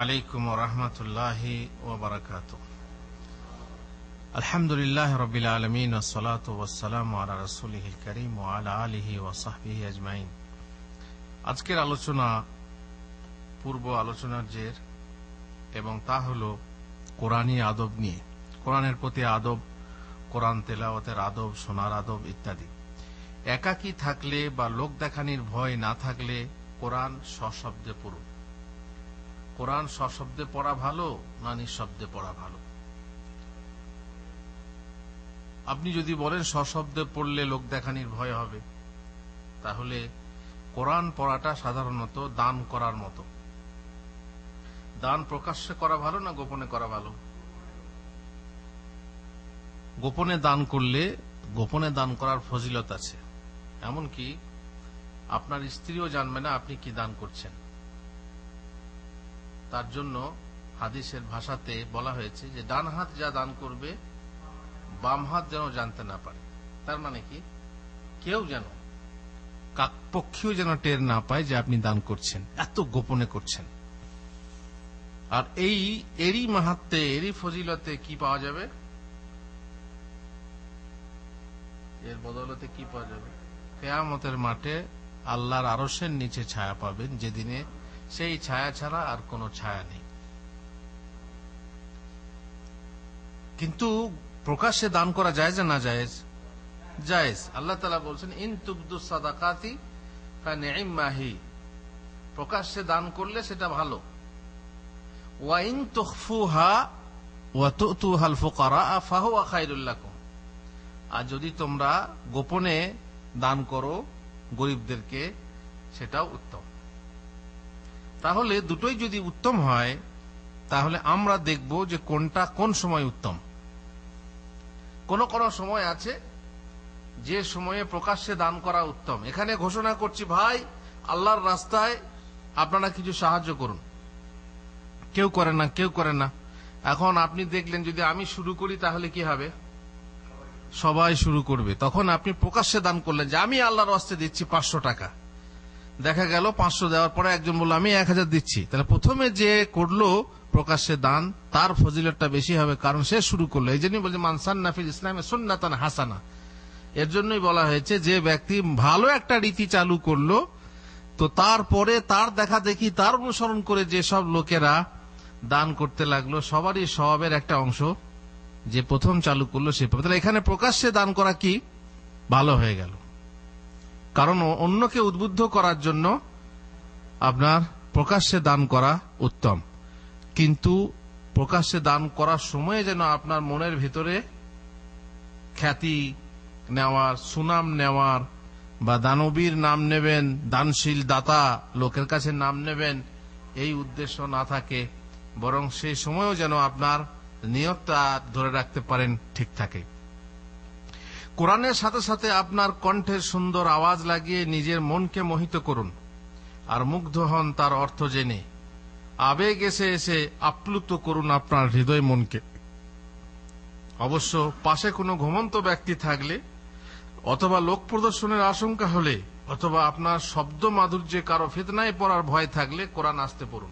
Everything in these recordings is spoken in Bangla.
عليكم ورحمة الله وبركاته الحمد لله رب العالمين والصلاة والسلام على رسوله الكريم وعلى آله وصحبه أجمعين আজকের আলোচনা পূর্ব আলোচনার জের এবং তা হল কোরআনী আদব নিয়ে কোরআনের প্রতি আদব কোরআন তেলাওয়াতের আদব সোনার আদব ইত্যাদি একাকী থাকলে বা লোক দেখানির ভয় না থাকলে কোরআন সশব্দে পড়ুন কোরআন সশব্দে পড়া ভালো না নিঃশব্দে পড়া ভালো? আপনি যদি বলেন সশব্দে পড়লে লোক দেখানির ভয় হবে, তাহলে কোরআন পড়াটা সাধারণত দান করার মতো। দান প্রকাশ্যে করা ভালো না গোপনে করা ভালো? গোপনে দান করলে গোপনে দান করার ফজিলত আছে। এমনকি আপনার স্ত্রীও জানবে না আপনি কি দান করছেন। তার জন্য হাদিসের ভাষাতে বলা হয়েছে যে, ডান হাত যা দান করবে, বাম হাত যেন জানতে না পারে। তার মানে কি? কেউ যেন কাকপক্ষীয় যেন টের না পায় যে আপনি দান করছেন, এত গোপনে করছেন। আর এই এরই মাহাত্মে, এরই ফজিলতে কি পাওয়া যাবে? এর বদলতে কি পাওয়া যাবে? কেয়ামতের মাঠে আল্লাহর আরসের নিচে ছায়া পাবেন, যেদিনে সেই ছায়া ছাড়া আর কোনো ছায়া নেই। কিন্তু প্রকাশ্যে দান করা যায় না জায়েজ? জায়েজ। আল্লাহ তালা বলছেন, ইন তুবদু সাদাকাতি মাহি প্রকাশ্যে দান করলে সেটা ভালো। ওয়াইন তখফুহা ওয়া তুতুহাল ফুকারা ফাহুয়া খাইরুল্লাকুম আর যদি তোমরা গোপনে দান করো গরিবদেরকে, সেটাও উত্তম। তাহলে দুটোই যদি উত্তম হয়, তাহলে আমরা দেখব যে কোনটা কোন সময় উত্তম। কোন কোন সময় আছে যে সময়ে প্রকাশ্যে দান করা উত্তম। এখানে ঘোষণা করছি, ভাই, আল্লাহর রাস্তায় আপনারা কিছু সাহায্য করুন। কেউ করে না, কেউ করে না। এখন আপনি দেখলেন, যদি আমি শুরু করি, তাহলে কি হবে? সবাই শুরু করবে। তখন আপনি প্রকাশ্যে দান করলেন যে, আমি আল্লাহর রাস্তে দিচ্ছি পাঁচশো টাকা। দেখা গেল, পাঁচশো দেওয়ার পরে একজন বলল, আমি এক হাজার দিচ্ছি। তাহলে প্রথমে যে করল প্রকাশ্যে দান, তার ফজিলতটা বেশি হবে, কারণ সে শুরু করল। এই জন্যই বলছে মানসান নাফিল ইসলামে সুন্নাতান হাসানা। এর জন্যই বলা হয়েছে, যে ব্যক্তি ভালো একটা রীতি চালু করল, তো তারপরে তার দেখা দেখি, তার অনুসরণ করে যে সব লোকেরা দান করতে লাগল, সবারই স্বভাবের একটা অংশ যে প্রথম চালু করল সে। এখানে প্রকাশ্যে দান করা কি? ভালো হয়ে গেল। কারণ অন্যকে উদ্বুদ্ধ করার জন্য আপনার প্রকাশ্যে দান করা উত্তম। কিন্তু প্রকাশ্যে দান করার সময়ে যেন আপনার মনের ভিতরে খ্যাতি নেওয়ার, সুনাম নেওয়ার বা দানবীর নাম নেবেন, দানশীল দাতা লোকের কাছে নাম নেবেন, এই উদ্দেশ্য না থাকে, বরং সেই সময়ও যেন আপনার নিয়তটা ধরে রাখতে পারেন ঠিক থাকে। কোরআনের সাথে সাথে আপনার কণ্ঠের সুন্দর আওয়াজ লাগিয়ে নিজের মনকে মোহিত করুন। আর মুগ্ধ হন তার অর্থ জেনে। আবেগ এসে এসে আপ্লুত করুন আপনার হৃদয় মনকে। অবশ্য পাশে কোনো ঘুমন্ত ব্যক্তি থাকলে, অথবা লোক প্রদর্শনের আশঙ্কা হলে, অথবা আপনার শব্দ মাধুর্যে কারও ফেতনায় পড়ার ভয় থাকলে কোরআন আসতে পড়ুন।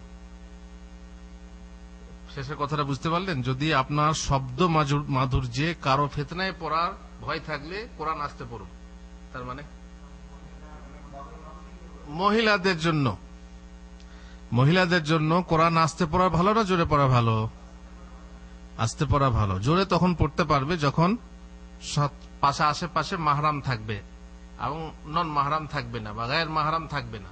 শেষের কথাটা বুঝতে পারলেন? যদি আপনার শব্দ মাধুর্যে কারও ফেতনায় পড়ার ভয় থাকলে কোরআন আসতে পড়ুন তার মানে? মহিলাদের জন্য। মহিলাদের জন্য কোরআন আসতে পড়া ভালো না জোরে পড়া ভালো? আসতে পড়া ভালো। জোরে তখন পড়তে পারবে যখন পাশে আশেপাশে মাহারাম থাকবে এবং নন মাহারাম থাকবে না বা গায়ের মাহারাম থাকবে না।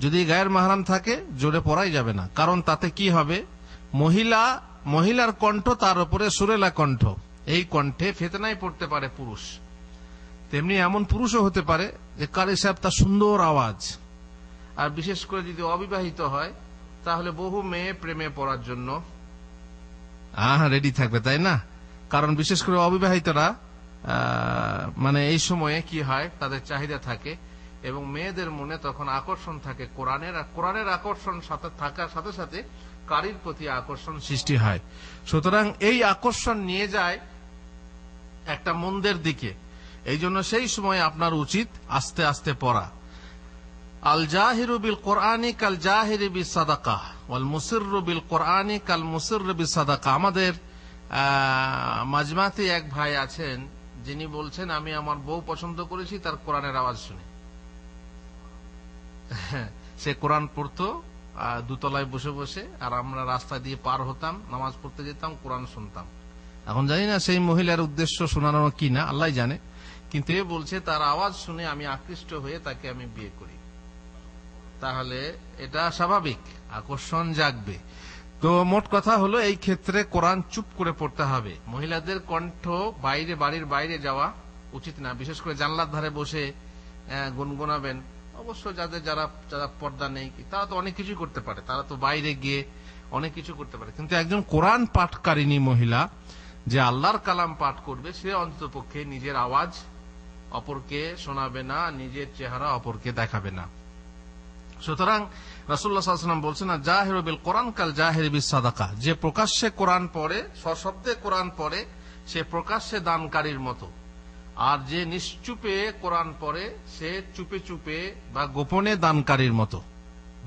যদি গায়ের মাহারাম থাকে, জোরে পড়াই যাবে না। কারণ তাতে কি হবে? মহিলা, মহিলার কণ্ঠ তার উপরে সুরেলা কণ্ঠ। এই কণ্ঠে ফেতনায় পড়তে পারে পুরুষ। তেমনি এমন পুরুষও হতে পারে যে কারি সাহেব তার সুন্দর আওয়াজ। আর বিশেষ করে যদি অবিবাহিত হয়, তাহলে বহু মেয়ে প্রেমে পড়ার জন্য। আহ রেডি থাকবে, তাই না? কারণ বিশেষ করে অবিবাহিতরা মানে এই সময়ে কি হয়, তাদের চাহিদা থাকে এবং মেয়েদের মনে তখন আকর্ষণ থাকে কোরআনের কোরআনের আকর্ষণ সাথে থাকার সাথে সাথে কারির প্রতি আকর্ষণ সৃষ্টি হয়। সুতরাং এই আকর্ষণ নিয়ে যায় একটা মন্দের দিকে। এই জন্য সেই সময় আপনার উচিত আস্তে আস্তে পড়া। আল জাহিরু বিল কোরআনিক আল জাহিরি বি সাদাকাহ ওয়াল মুসির বিল কোরআনি কাল মুসির বিল সাদাকা আমাদের আহ, মাজমাতে এক ভাই আছেন যিনি বলছেন আমি আমার বউ পছন্দ করেছি তার কোরআনের আওয়াজ শুনে। সে কোরআন পড়তো দুতলায় বসে বসে আর আমরা রাস্তা দিয়ে পার হতাম নামাজ পড়তে যেতাম কোরআন শুনতাম। এখন জানি না সেই মহিলার উদ্দেশ্য শোনানো কি না আল্লাহ জানে। কিন্তু এ বলছে, তার আওয়াজ শুনে আমি আকৃষ্ট হয়ে তাকে আমি বিয়ে করি। তাহলে এটা স্বাভাবিক, আকর্ষণ জাগবে। তো মোট কথা হলো, এই ক্ষেত্রে কোরআন চুপ করে পড়তে হবে। মহিলাদের কণ্ঠ বাইরে, বাড়ির বাইরে যাওয়া উচিত না। বিশেষ করে জানলার ধারে বসে গুনগুনাবেন। অবশ্য যাদের যারা যারা পর্দা নেই, তারা তো অনেক কিছু করতে পারে। তারা তো বাইরে গিয়ে অনেক কিছু করতে পারে। কিন্তু একজন কোরআন পাঠকারিনী মহিলা যে আল্লাহর কালাম পাঠ করবে, সে অন্ততপক্ষে নিজের আওয়াজ অপরকে শোনাবে না, নিজের চেহারা অপরকে দেখাবে না। সুতরাং রাসুল্লাহাম বলছেন না জাহের বিল কোরআন কাল জাহের সাদাকা। যে প্রকাশ্যে কোরআন পড়ে, সশব্দে কোরআন পড়ে, সে প্রকাশ্যে দানকারীর মতো। আর যে নিশ্চুপে কোরআন পড়ে, সে চুপে চুপে বা গোপনে দানকারীর মতো।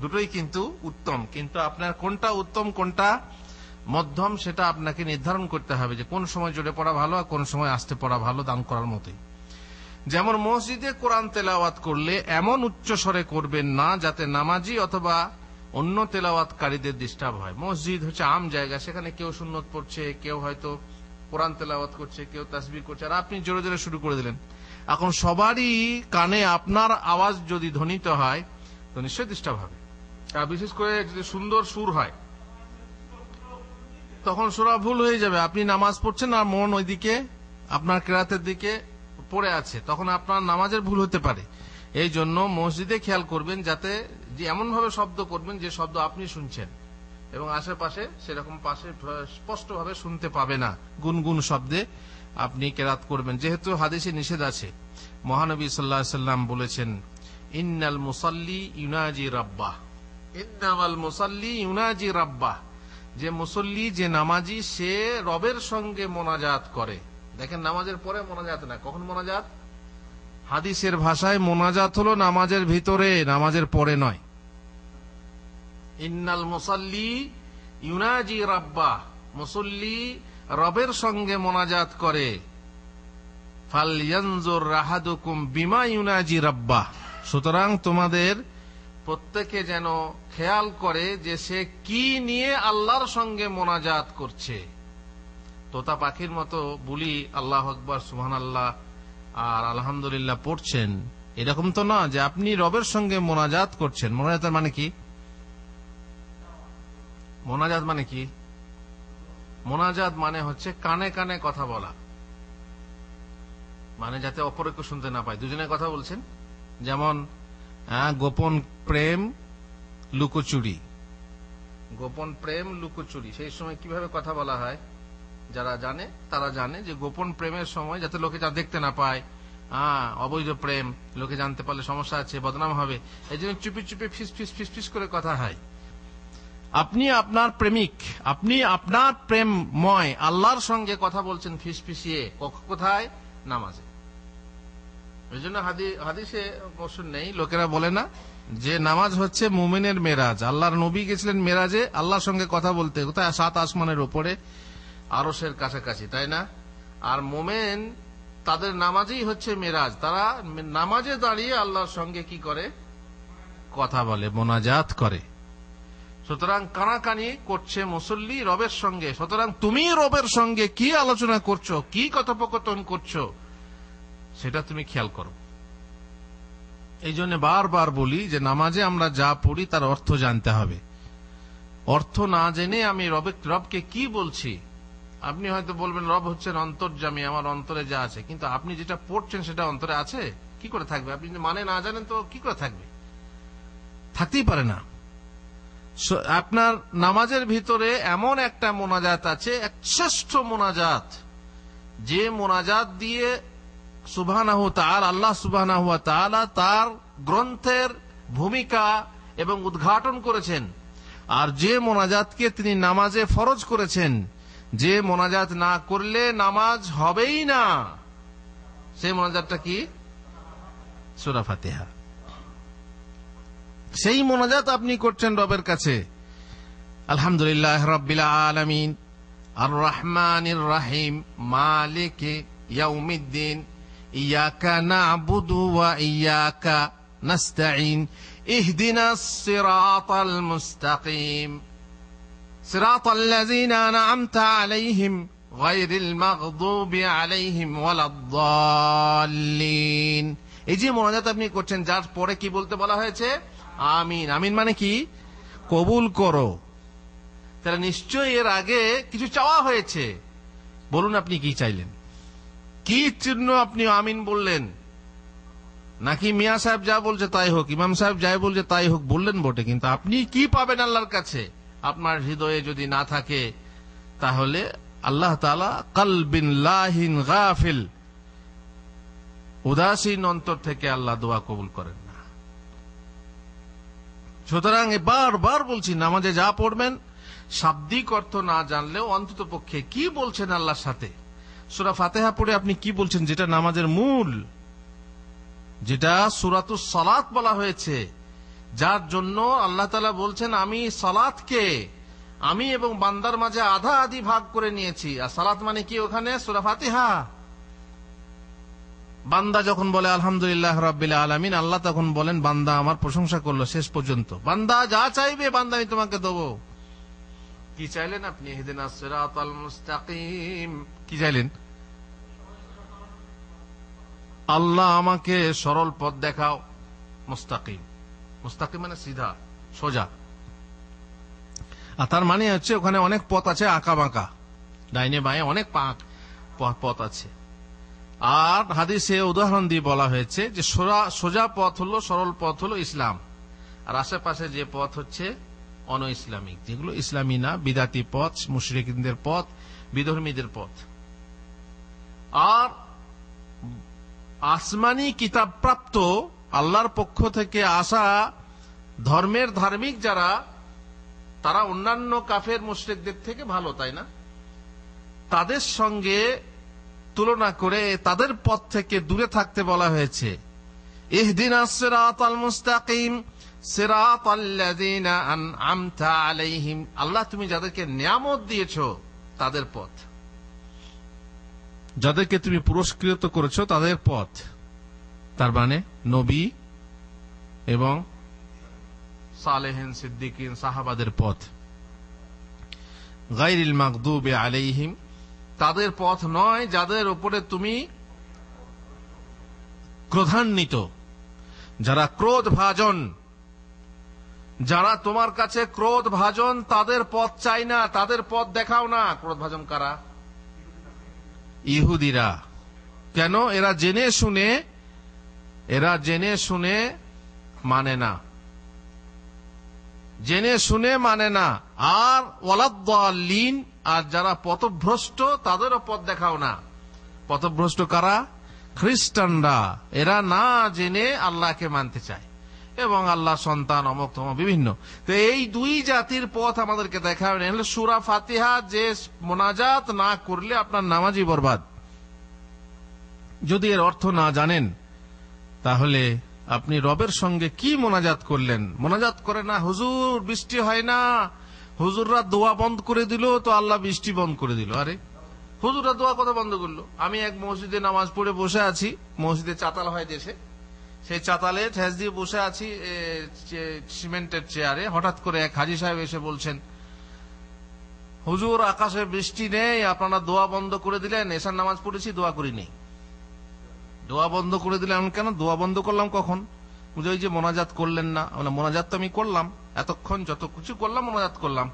দুটোই কিন্তু উত্তম। কিন্তু আপনার কোনটা উত্তম, কোনটা মধ্যম সেটা আপনাকে নির্ধারণ করতে হবে যে কোন সময় জোরে পড়া ভালো আর কোন সময় আসতে পড়া ভালো দান করার মতোই। যেমন মসজিদে কোরআন তেলাওয়াত করলে এমন উচ্চ স্বরে করবেন না যাতে নামাজি অথবা অন্য তেলাওয়াতকারীদের ডিস্টার্ব হয়। মসজিদ হচ্ছে আম জায়গা, সেখানে কেউ সুন্নত পড়ছে, কেউ হয়তো কোরআন তেলাওয়াত করছে, কেউ তাসবি করছে, আর আপনি জোরে জোরে শুরু করে দিলেন। এখন সবারই কানে আপনার আওয়াজ যদি ধ্বনিত হয়, তো নিশ্চয়ই ডিস্টার্ব হবে। আর বিশেষ করে যদি সুন্দর সুর হয় তখন সুরা ভুল হয়ে যাবে। আপনি নামাজ পড়ছেন আর মন ওইদিকে, আপনার কেরাতের দিকে পড়ে আছে। তখন আপনার নামাজের ভুল হতে পারে। এই জন্য মসজিদে খেয়াল করবেন যাতে যে এমন ভাবে শব্দ করবেন যে শব্দ আপনি শুনছেন। এবং আশেপাশে সেরকম পাশে স্পষ্টভাবে শুনতে পাবে না, গুনগুন শব্দে আপনি কেরাত করবেন। যেহেতু হাদিসে নিষেধ আছে। মহানবী সাল্লাহ সাল্লাম বলেছেন, ইন্নাল মুসাল্লি ইউনাজি রাব্বা ইন্নামাল মুসাল্লি ইউনাজি রাব্বা যে মুসল্লি, যে নামাজি, সে রবের সঙ্গে মোনাজাত করে। দেখেন, নামাজের পরে মোনাজাত না। কখন মোনাজাত? হাদিসের ভাষায় মোনাজাত হলো নামাজের ভিতরে, নামাজের পরে নয়। ইন্নাল মুসাল্লি ইউনাজি রাব্বা। মুসল্লি রবের সঙ্গে মোনাজাত করে। ফাল ইয়ানজুর রাহাদুকুম বিমা ইউনাজি রাব্বা। সুতরাং তোমাদের প্রত্যেকে যেন খেয়াল করে যে সে কি নিয়ে আল্লাহর সঙ্গে মোনাজাত করছে। তোতা পাখির মতো বলি আল্লাহ আকবর সুহান আল্লাহ আর আলহামদুলিল্লাহ পড়ছেন। এরকম তো না যে আপনি রবের সঙ্গে মোনাজাত করছেন। মোনাজাতের মানে কি? মোনাজাত মানে কি? মোনাজাত মানে হচ্ছে কানে কানে কথা বলা। মানে যাতে অপরকে শুনতে না পায়। দুজনে কথা বলছেন? যেমন আহ, গোপন প্রেম লুকোচুরি। গোপন প্রেম লুকোচুরি। সেই সময় কীভাবে কথা বলা হয়? যারা জানে, তারা জানে যে গোপন প্রেমের সময় যাতে লোকে যা দেখতে না পায়। হ্যাঁ অবৈধ প্রেম, লোকে জানতে পারলে সমস্যা আছে, বদনাম হবে। এই জন্য চুপি চুপি ফিস ফিস ফিস ফিস করে কথা হয়। আপনি আপনার প্রেমিক, আপনি আপনার প্রেমময়, আল্লাহর সঙ্গে কথা বলছেন ফিস, ফিসিয়ে। কোথায়? নামাজে। এই জন্য হাদিসে অবশ্য নেই, লোকেরা বলে না যে নামাজ হচ্ছে মুমিনের মেরাজ। আল্লাহর নবী গেছিলেন মেরাজে, আল্লাহর সঙ্গে কথা বলতে। কোথায়? সাত আসমানের উপরে আরসের কাছাকাছি, তাই না? আর মোমেন, তাদের নামাজই হচ্ছে মেরাজ। তারা নামাজে দাঁড়িয়ে আল্লাহর সঙ্গে কি করে? কথা বলে, মোনাজাত করে। সুতরাং কানাকানি করছে মুসল্লি রবের সঙ্গে। সুতরাং তুমি রবের সঙ্গে কি আলোচনা করছ, কি কথোপকথন করছ, সেটা তুমি খেয়াল করো। এই জন্য বারবার বলি যে নামাজে আমরা যা পড়ি তার অর্থ জানতে হবে। অর্থ না জেনে আমি রবে রবকে কি বলছি? আপনি হয়তো বলবেন, রব হচ্ছেন অন্তর্জামী, আমার অন্তরে যা আছে। কিন্তু আপনি যেটা পড়ছেন সেটা অন্তরে আছে? কি করে থাকবে? আপনি যদি মানে না জানেন তো কি করে থাকবে? থাকতেই পারে না। আপনার নামাজের ভিতরে এমন একটা মোনাজাত আছে, এক শ্রেষ্ঠ মোনাজাত। যে মোনাজাত দিয়ে তাআলা, আল্লাহ তাআলা তার গ্রন্থের ভূমিকা এবং উদ্ঘাটন করেছেন। আর যে মোনাজাতকে তিনি নামাজে ফরজ করেছেন, যে মোনাজাত না করলে নামাজ হবেই না। সেই মোনাজাতটা কি? সূরা ফাতিহা। সেই মোনাজাত আপনি করছেন রবের কাছে। আলহামদুলিল্লাহ রব্বিল আলমিন। আর রহমান রাহিম। মালিক ইয়াউমিদ্দিন। ইয়াকা নাবুদু ওয়া ইয়াকা নাস্তাইন اهدنا الصراط المستقيم صراط الذين أنعمت عليهم غير المغضوب عليهم ولا الضالين এই যে মোনাজাত আপনি করছেন যার পরে কি বলতে বলা হয়েছে আমিন আমিন মানে কি কবুল করো তাহলে নিশ্চয়ই এর আগে কিছু চাওয়া হয়েছে বলুন আপনি কি চাইলেন কি চিহ্ন আপনি আমিন বললেন? নাকি মিয়া সাহেব যা বলছে তাই হোক, ইমাম সাহেব যাই বলছে তাই হোক, বললেন বটে, কিন্তু আপনি কি পাবেন আল্লাহর কাছে? আপনার হৃদয়ে যদি না থাকে, তাহলে আল্লাহ কালবিন লাহিন গাফিল, উদাসীন অন্তর থেকে আল্লাহ দোয়া কবুল করেন না। সুতরাং বারবার বলছি, নামাজে যা পড়বেন, শাব্দিক অর্থ না জানলেও অন্তত পক্ষে কি বলছেন আল্লাহর সাথে? সুরা ফাতেহা পড়ে আপনি কি বলছেন? যেটা নামাজের মূল। যেটা সুরাতু সালাত বলা হয়েছে। যার জন্য আল্লাহ তালা বলছেন, আমি সালাতকে আমি এবং বান্দার মাঝে আধা আধি ভাগ করে নিয়েছি। আর সালাত মানে কি ওখানে? সুরা ফাতিহা। বান্দা যখন বলে, আলহামদুলিল্লাহ রাব্বিল আলামিন আল্লাহ তখন বলেন, বান্দা আমার প্রশংসা করল শেষ পর্যন্ত। বান্দা যা চাইবে, বান্দা আমি তোমাকে দেবো। কি চাইলেন আপনি? কি চাইলেন? আল্লাহ আমাকে সরল পথ দেখাও। মুস্তাকিম। মুস্তাকিম মানে সিধা, সোজা। আর তার মানে হচ্ছে ওখানে অনেক পথ আছে আঁকা বাঁকা ডাইনে বাঁয়ে অনেক পথ আছে। আর হাদিসে উদাহরণ দিয়ে বলা হয়েছে যে সোজা পথ হলো, সরল পথ হলো ইসলাম। আর আশেপাশে যে পথ হচ্ছে অন ইসলামিক যেগুলো ইসলামী না, বিদাতি পথ, মুশরিকদের পথ, বিধর্মীদের পথ। আর আসমানি কিতাব প্রাপ্ত আল্লাহর পক্ষ থেকে আসা ধর্মের ধার্মিক যারা, তারা অন্যান্য কাফের মুশরিকদের থেকে ভালো, তাই না? তাদের সঙ্গে তুলনা করে তাদের পথ থেকে দূরে থাকতে বলা হয়েছে। ইহদিন সিরাতাল মুস্তাকিম সিরাতাল্লাযীনা আন'আমতা আলাইহিম, আল্লাহ তুমি যাদেরকে নিয়ামত দিয়েছ তাদের পথ। যাদেরকে তুমি পুরস্কৃত করেছ তাদের পথ। তার মানে নবী এবং সালেহিন, সিদ্দিকিন, সাহাবাদের পথ। গাইরিল মাকদুবে আলাইহিম, তাদের পথ নয় যাদের উপরে তুমি ক্রোধান্বিত, যারা ক্রোধ ভাজন যারা তোমার কাছে ক্রোধ ভাজন, তাদের পথ চাই না, তাদের পথ দেখাও না। ক্রোধ ভাজন কারা? ইহুদিরা। কেন? এরা জেনে শুনে, এরা জেনে শুনে মানে না। জেনে শুনে মানে না। আর ওয়ালাদ্দালিন আর যারা পথভ্রষ্ট, তাদেরও পথ দেখাও না। পথভ্রষ্ট কারা? খ্রিস্টানরা। এরা না জেনে আল্লাহকে মানতে চায়। এবং আল্লাহ সন্তান, অমক বিভিন্ন। তো এই দুই জাতির পথ আমাদেরকে দেখাবে না। হলে সুরা ফাতিহা যে মোনাজাত না করলে আপনার নামাজই বরবাদ। যদি এর অর্থ না জানেন, তাহলে আপনি রবের সঙ্গে কি মোনাজাত করলেন? মোনাজাত করে না, হুজুর, বৃষ্টি হয় না। হুজুররা দোয়া বন্ধ করে দিল, তো আল্লাহ বৃষ্টি বন্ধ করে দিল। আরে, হুজুররা দোয়া কথা বন্ধ করল? আমি এক মসজিদে নামাজ পড়ে বসে আছি, মসজিদে চাতাল হয় দেশে। সেই চাতালে ঠেস দিয়ে বসে আছি সিমেন্টের চেয়ারে। হঠাৎ করে এক হাজি সাহেব এসে বলছেন, হুজুর, আকাশে বৃষ্টি নেই, আপনারা দোয়া বন্ধ করে দিলেন, এসার নামাজ পড়েছি, দোয়া করি নেই দোয়া বন্ধ করে দিলে আমি কেন? দোয়া বন্ধ করলাম কখন? বুঝে ওই যে মোনাজাত করলেন না। আমরা মোনাজাত তো আমি করলাম, এতক্ষণ যত কিছু করলাম, মোনাজাত করলাম।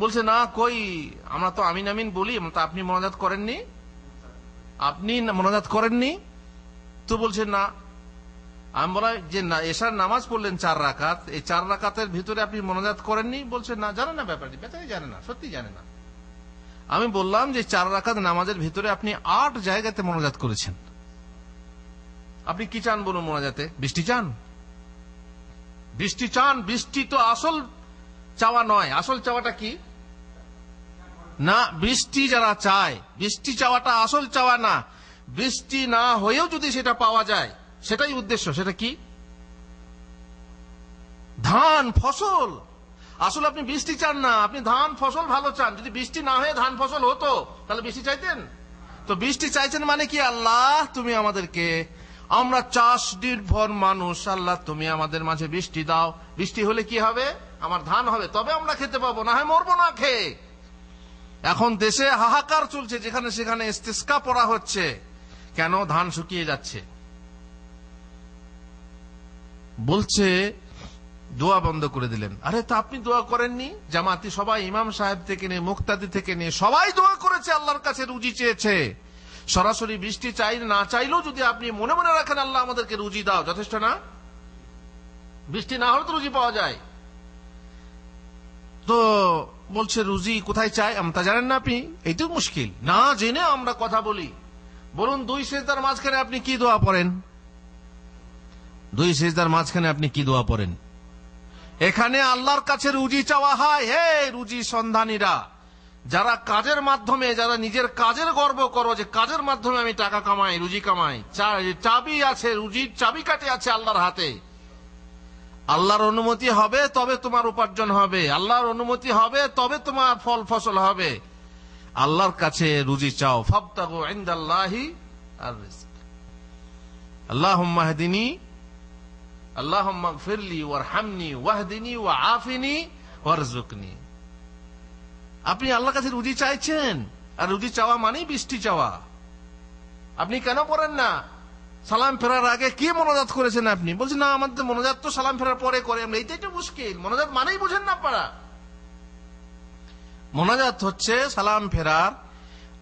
বলছে, না, কই? আমরা তো আমিন আমিন বলি তা আপনি মোনাজাত করেননি? আপনি মোনাজাত করেননি? তো বলছে না। আমি বলা যে না, এশার নামাজ পড়লেন চার রাকাত, এই চার রাকাতের ভিতরে আপনি মোনাজাত করেননি বলছে না, জানে না ব্যাপারটি, বেচারি জানে না সত্যি জানে না। আমি বললাম যে চার রাকাত নামাজের ভিতরে আপনি আট জায়গাতে মোনাজাত করেছেন। আপনি কি চান বলুন মোনাজাতে? বৃষ্টি চান? বৃষ্টি চান, বৃষ্টি তো আসল চাওয়া নয়। আসল চাওয়াটা কি? না, বৃষ্টি যারা চায়, বৃষ্টি চাওয়াটা আসল চাওয়া না। বৃষ্টি না হয়েও যদি সেটা পাওয়া যায়, সেটাই উদ্দেশ্য। সেটা কি? ধান, ফসল। আসলে আপনি বৃষ্টি চান না, আপনি ধান, ফসল ভালো চান। যদি বৃষ্টি না হয়ে ধান, ফসল হতো, তাহলে বৃষ্টি চাইতেন? তো বৃষ্টি চাইছেন মানে কি আল্লাহ? তুমি আমাদেরকে, আমরা চাষ নির্ভর মানুষ, আল্লাহ তুমি আমাদের মাঝে বৃষ্টি দাও। বৃষ্টি হলে কি হবে? আমার ধান হবে। তবে আমরা খেতে পাবো, না হয় মরবো না খেয়ে। এখন দেশে হাহাকার চলছে, যেখানে সেখানে পড়া হচ্ছে। কেন ধান শুকিয়ে যাচ্ছে? বলছে, দোয়া বন্ধ করে দিলেন। আরে, তা আপনি দোয়া করেননি? জামাতি সবাই, ইমাম সাহেব থেকে নিয়ে, মুক্তাদি থেকে নিয়ে, সবাই দোয়া করেছে, আল্লাহর কাছে রুজি চেয়েছে। সরাসরি বৃষ্টি চাই, না চাইলেও যদি আপনি মনে মনে রাখেন, আল্লাহ আমাদেরকে রুজি দাও। যথেষ্ট না? বৃষ্টি না হলে তো রুজি পাওয়া যায়। তো বলছে, রুজি কোথায় চাই? তা জানেন না আপনি। এইটাও মুশকিল। না জেনে আমরা কথা বলি। বলুন, দুই সেজদার মাঝখানে আপনি কি দোয়া পড়েন? দুই সেজদার মাঝখানে আপনি কি দোয়া পড়েন? এখানে আল্লাহর কাছে রুজি চাওয়া হয়। হে রুজি সন্ধানীরা, যারা কাজের মাধ্যমে, যারা নিজের কাজের গর্ব করো যে কাজের মাধ্যমে আমি টাকা কামাই, রুজি কামাই। চাবি আছে, রুজির চাবি কাটে আছে আল্লাহর হাতে। আল্লাহর অনুমতি হবে, তবে তোমার উপার্জন হবে। আল্লাহর অনুমতি হবে, তবে তোমার ফল ফসল হবে। আল্লাহর কাছে রুজি চাও, ফাবতাগু ইনদাল্লাহি আর রিজক আল্লাহুম্মা হদিনী, আল্লাহুম্মা গফিরলি ওয়ারহামনি, ওয়াহদিনী ওয়া আফিনি ওয়ারজুকনি আপনি আল্লাহর কাছে রুজি চাইছেন, আর রুজি চাওয়া মানেই বৃষ্টি চাওয়া। আপনি কেন পড়েন না? সালাম ফেরার আগে কি মনোজাত করেছেন আপনি? বলছেন, না, আমাদের মনোজাত তো সালাম ফেরার পরে করে, আমরা এইটাই তো মুশকিল। মনোজাত মানেই বুঝেন না পারা মোনাজাত হচ্ছে সালাম ফেরার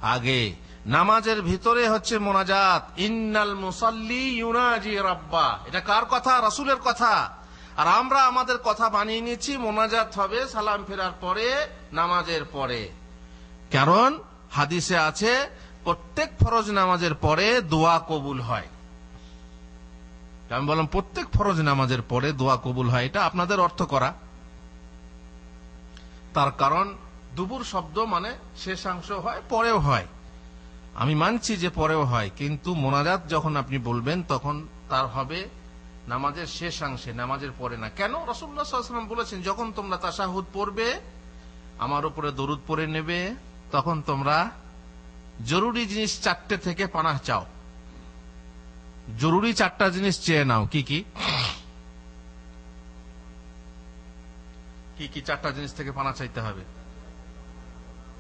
আগে। নামাজের ভিতরে হচ্ছে মোনাজাত। ইন্নাল মুসাল্লি ইউনাজি রাব্বা। এটা কার কথা? রাসুলের কথা। আর আমরা আমাদের কথা বানিয়ে নিয়েছি, মোনাজাত হবে সালাম ফেরার পরে, নামাজের পরে। কারণ হাদিসে আছে, প্রত্যেক ফরজ নামাজের পরে দোয়া কবুল হয়। আমি বললাম, প্রত্যেক ফরজ নামাজের পরে দোয়া কবুল হয়, এটা আপনাদের অর্থ করা। তার কারণ দুপুর শব্দ মানে শেষাংশ হয়, পরেও হয়। আমি মানছি যে পরেও হয়, কিন্তু মোনাজাত যখন আপনি বলবেন, তখন তার হবে নামাজের শেষাংশে, নামাজের পরে না। কেন? রসুল্লাহাম বলেছেন, যখন তোমরা তাসাহুদ পড়বে, আমার উপরে দরুদ পরে নেবে, তখন তোমরা জরুরি জিনিস চারটে থেকে পানাহ চাও। জরুরি চারটা জিনিস চেয়ে নাও, কি কি? কি কি চারটা জিনিস থেকে পানা চাইতে হবে?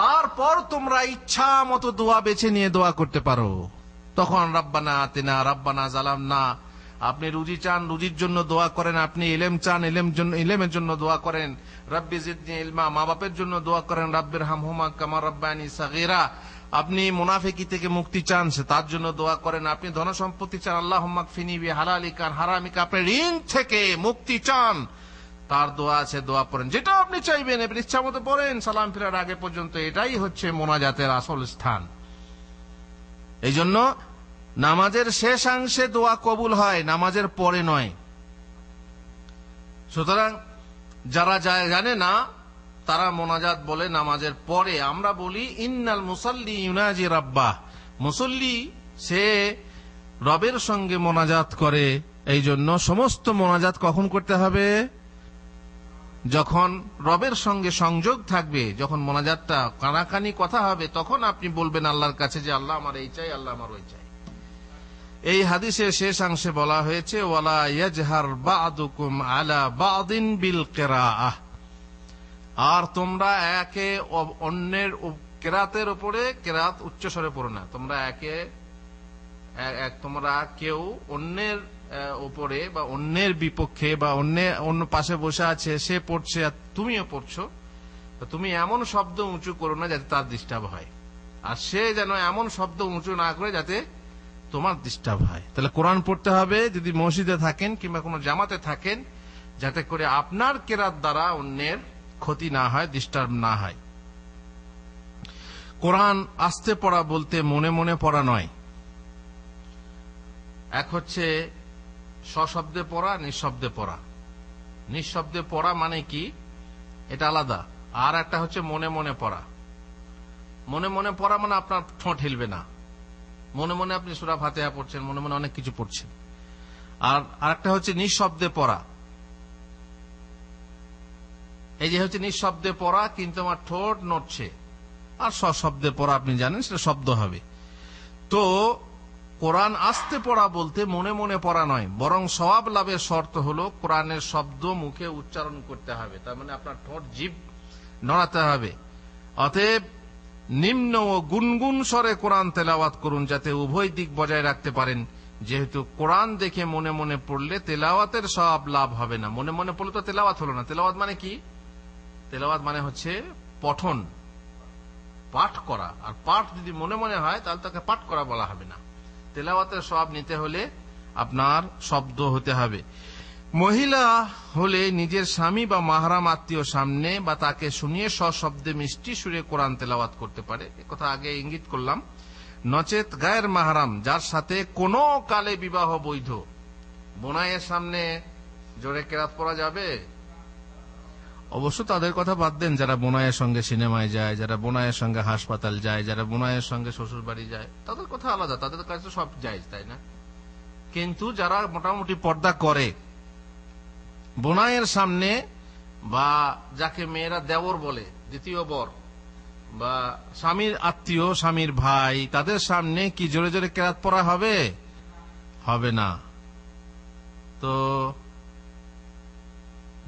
তারপর তোমরা ইচ্ছা মতো দোয়া বেছে নিয়ে দোয়া করতে পারো। তখন রাব্বানা আতেনা, রাব্বানা জালাম না আপনি রুজি চান, রুজির জন্য দোয়া করেন, আপনি ইলেম চান, ইলেম জন্য ইলেমের জন্য দোয়া করেন। রাব্বি জিদনি ইলমা মা বাপের জন্য দোয়া করেন, রাব্বির হামহুমা কামা রাব্বানি সাগীরা। আপনি মুনাফিকি থেকে মুক্তি চান, সে তার জন্য দোয়া করেন। আপনি ধন সম্পত্তি চান আল্লাহ ফিনি বি হালালি কান হারামিকা, আপনি ঋণ থেকে মুক্তি চান। তার দোয়া আছে, দোয়া পড়েন। যেটা আপনি চাইবেন এবার ইচ্ছা মতো পড়েন, সালাম ফেরার আগে পর্যন্ত এটাই হচ্ছে মোনাজাতের আসল স্থান। এই জন্য নামাজের শেষাংশে দোয়া কবুল হয়, নামাজের পরে নয়। সুতরাং যারা যায়, জানে না, তারা মোনাজাত বলে নামাজের পরে। আমরা বলি, ইন্নাল মুসল্লি ইউনাজি রাব্বা। মুসল্লি, সে রবের সঙ্গে মোনাজাত করে। এই জন্য সমস্ত মোনাজাত কখন করতে হবে? যখন রবের সঙ্গে সংযোগ থাকবে, যখন মোনাজাতটা কানাকানি কথা হবে, তখন আপনি বলবেন আল্লাহর কাছে যে আল্লাহ আমার এই চাই, আল্লাহ আমার ওই চাই। এই হাদিসের শেষাংশে বলা হয়েছে, ওয়ালা ইয়াজহার আলা বিল আর তোমরা একে অন্যের কেরাতের উপরে কেরাত উচ্চস্বরে পড়ো না। তোমরা এক তোমরা কেউ অন্যের উপরে বা অন্যের বিপক্ষে বা অন্য অন্য পাশে বসে আছে, সে পড়ছে আর তুমিও পড়ছো তুমি এমন শব্দ উঁচু করো না যাতে তার ডিস্টার্ব হয়। আর সে যেন এমন শব্দ উঁচু না করে যাতে তোমার ডিস্টার্ব হয়। তাহলে কোরআন পড়তে হবে, যদি মসজিদে থাকেন কিংবা কোনো জামাতে থাকেন, যাতে করে আপনার কেরাত দ্বারা অন্যের ক্ষতি না হয় ডিস্টার্ব না হয়। কোরআন আস্তে পড়া বলতে মনে মনে পড়া নয়। এক হচ্ছে সশব্দে পড়া, নিঃশব্দে পড়া। নিঃশব্দে পড়া মানে কি? এটা আলাদা। আর একটা হচ্ছে মনে মনে পড়া। মনে মনে পড়া মানে আপনার ঠোঁট হিলবে না। মনে মনে আপনি সুরা ফাতেহা পড়ছেন, মনে মনে অনেক কিছু পড়ছেন। আর আরেকটা হচ্ছে নিঃশব্দে পড়া। এই যে হচ্ছে নিঃশব্দে পড়া, কিন্তু আমার ঠোঁট নড়ছে। আর সশব্দে পড়া আপনি জানেন, সেটা শব্দ হবে। তো কোরআন আসতে পড়া বলতে মনে মনে পড়া নয়, বরং সবাব লাভের শর্ত হলো কোরআনের শব্দ মুখে উচ্চারণ করতে হবে। তার মানে আপনার ঠোঁট জীব নড়াতে হবে। অতএব নিম্ন ও গুনগুন স্বরে কোরআন তেলাওয়াত করুন, যাতে উভয় দিক বজায় রাখতে পারেন। যেহেতু কোরআন দেখে মনে মনে পড়লে তেলাওয়াতের সব লাভ হবে না। মনে মনে পড়লে তো তেলাওয়াত হলো না। তেলাওয়াত মানে কি? তেলাওয়াত মানে হচ্ছে পঠন, পাঠ করা। আর পাঠ যদি মনে মনে হয়, তাহলে তাকে পাঠ করা বলা হবে না। তেলাওয়াতের সব নিতে হলে আপনার শব্দ হতে হবে। মহিলা হলে নিজের স্বামী বা মাহারাম আত্মীয় সামনে বা তাকে শুনিয়ে সশব্দে মিষ্টি সুরে কোরআন তেলাওয়াত করতে পারে। কথা আগে ইঙ্গিত করলাম। নচেত গায়ের মাহারাম, যার সাথে কোনো কালে বিবাহ বৈধ। বোনাইয়ের সামনে জোরে কেরাত পড়া যাবে? অবশ্য তাদের কথা বাদ দেন, যারা বোনায়ের সঙ্গে সিনেমায় যায়, যারা বোনাইয়ের সঙ্গে হাসপাতাল যায়, যারা বোনায়ের সঙ্গে শ্বশুর বাড়ি যায়, তাদের কথা আলাদা, তাদের কাছে সব যায়, তাই না? কিন্তু যারা মোটামুটি পর্দা করে বোনাইয়ের সামনে বা যাকে মেয়েরা দেওর বলে, দ্বিতীয় বর, বা স্বামীর আত্মীয়, স্বামীর ভাই, তাদের সামনে কি জোরে জোরে কেরাত পড়া হবে? হবে না। তো